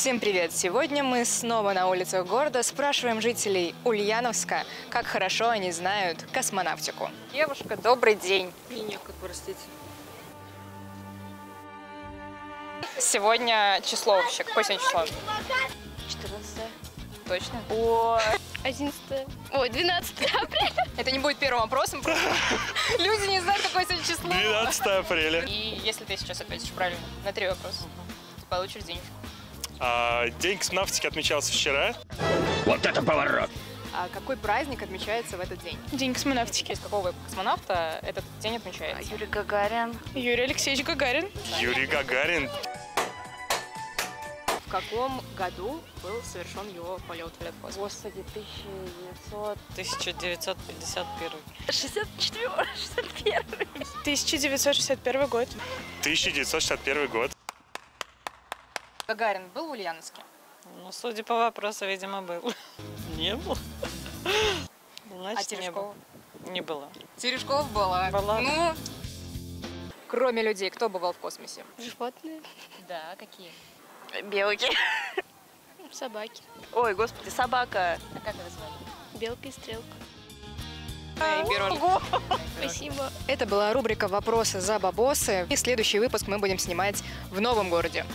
Всем привет! Сегодня мы снова на улицах города спрашиваем жителей Ульяновска, как хорошо они знают космонавтику. Девушка, добрый день! Меня как простите. Сегодня число вообще. Какое сегодня число? 14 Точно? Ой. 11 Ой, 12 апреля. Это не будет первым вопросом, просто люди не знают, какое сегодня число. 12 апреля. И если ты сейчас ответишь правильно на три вопроса, ты получишь денежку. А, день космонавтики отмечался вчера. А какой праздник отмечается в этот день? День космонавтики. честь какого космонавта этот день отмечается? Юрий Гагарин. Юрий Алексеевич Гагарин. Юрий Гагарин. В каком году был совершен его полет в космос? Господи, 1900... 1951. 64 61 1961 год. 1961 год. Гагарин был в Ульяновске? Ну, судя по вопросу, видимо, был. Не был. А Значит, не Терешкова? было. Не было. Терешков была. Была. Ну, кроме людей, кто бывал в космосе? Животные. Да, какие? Белки. Собаки. Ой, господи, собака. А как это звали? Белка и стрелка. И пирожок. Спасибо. Это была рубрика «Вопросы за бабосы». И следующий выпуск мы будем снимать в новом городе.